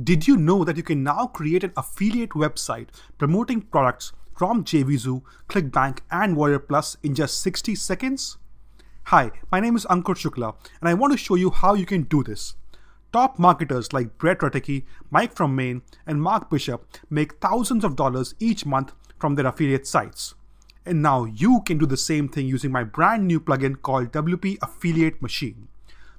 Did you know that you can now create an affiliate website promoting products from JVZoo, ClickBank, and Warrior Plus in just 60 seconds? Hi, my name is Ankur Shukla, and I want to show you how you can do this. Top marketers like Brett Rutecky, Mike from Maine, and Mark Bishop make thousands of dollars each month from their affiliate sites. And now you can do the same thing using my brand new plugin called WP Affiliate Machine.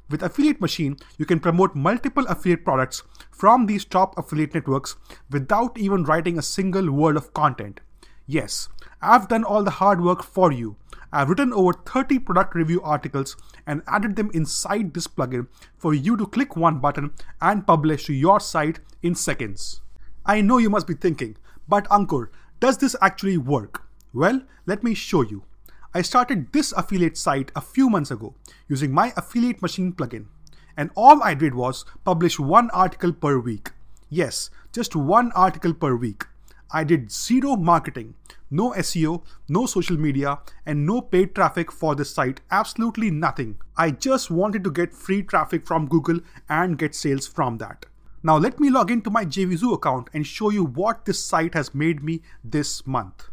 With Affiliate Machine, you can promote multiple affiliate products from these top affiliate networks without even writing a single word of content. Yes, I've done all the hard work for you. I've written over 30 product review articles and added them inside this plugin for you to click one button and publish to your site in seconds. I know you must be thinking, but Ankur, does this actually work? Well, let me show you. I started this affiliate site a few months ago using my affiliate machine plugin. And all I did was publish one article per week. Yes, just one article per week. I did zero marketing, no SEO, no social media, and no paid traffic for this site. Absolutely nothing. I just wanted to get free traffic from Google and get sales from that. Now let me log into my JVZoo account and show you what this site has made me this month.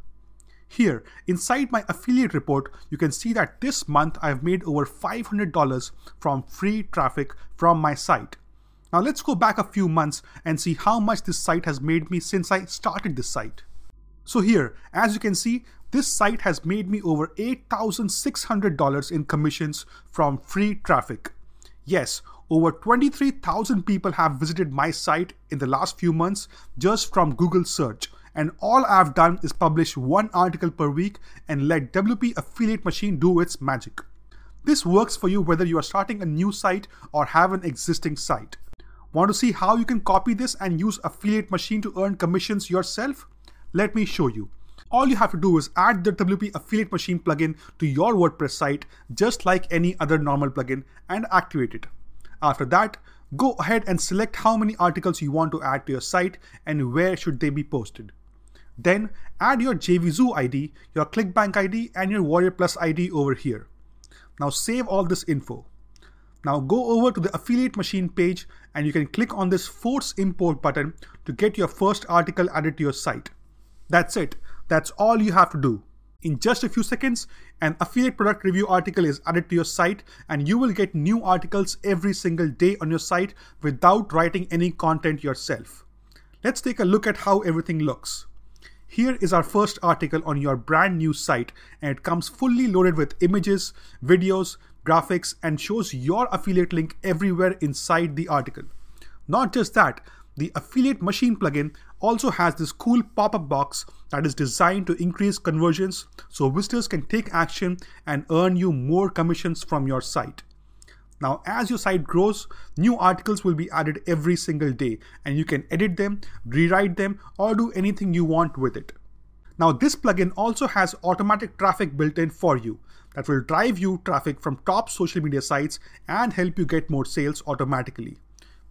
Here, inside my affiliate report, you can see that this month I've made over $500 from free traffic from my site. Now let's go back a few months and see how much this site has made me since I started this site. So here, as you can see, this site has made me over $8,600 in commissions from free traffic. Yes, over 23,000 people have visited my site in the last few months just from Google search and all I've done is publish one article per week and let WP Affiliate Machine do its magic. This works for you whether you are starting a new site or have an existing site. Want to see how you can copy this and use Affiliate Machine to earn commissions yourself? Let me show you. All you have to do is add the WP Affiliate Machine plugin to your WordPress site just like any other normal plugin and activate it. After that, go ahead and select how many articles you want to add to your site and where should they be posted. Then add your JVZoo ID, your ClickBank ID, and your Warrior Plus ID over here. Now save all this info. Now go over to the affiliate machine page and you can click on this force import button to get your first article added to your site. That's it. That's all you have to do. In just a few seconds, an affiliate product review article is added to your site and you will get new articles every single day on your site without writing any content yourself. Let's take a look at how everything looks. Here is our first article on your brand new site and it comes fully loaded with images, videos, graphics and shows your affiliate link everywhere inside the article. Not just that, the affiliate machine plugin also has this cool pop-up box that is designed to increase conversions so visitors can take action and earn you more commissions from your site. Now, as your site grows, new articles will be added every single day and you can edit them, rewrite them, or do anything you want with it. Now, this plugin also has automatic traffic built in for you that will drive you traffic from top social media sites and help you get more sales automatically.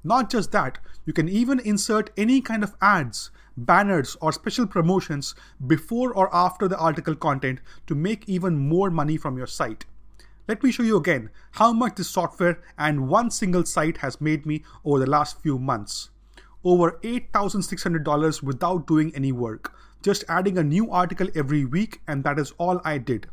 Not just that, you can even insert any kind of ads, banners, or special promotions before or after the article content to make even more money from your site. Let me show you again how much this software and one single site has made me over the last few months. Over $8,600 without doing any work, just adding a new article every week and that is all I did.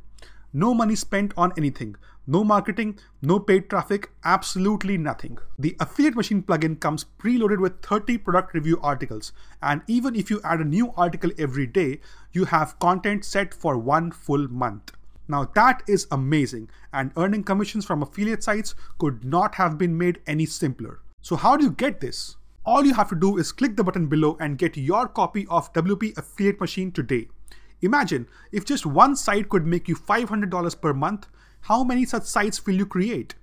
No money spent on anything, no marketing, no paid traffic, absolutely nothing. The Affiliate Machine plugin comes preloaded with 30 product review articles and even if you add a new article every day, you have content set for one full month. Now that is amazing and earning commissions from affiliate sites could not have been made any simpler. So how do you get this? All you have to do is click the button below and get your copy of WP Affiliate Machine today. Imagine if just one site could make you $500 per month, how many such sites will you create?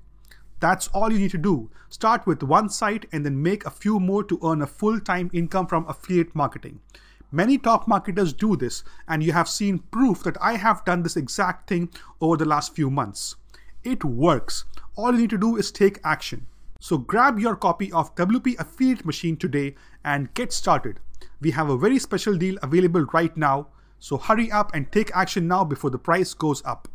That's all you need to do. Start with one site and then make a few more to earn a full-time income from affiliate marketing. Many top marketers do this, and you have seen proof that I have done this exact thing over the last few months. It works. All you need to do is take action. So grab your copy of WP Affiliate Machine today and get started. We have a very special deal available right now, so hurry up and take action now before the price goes up.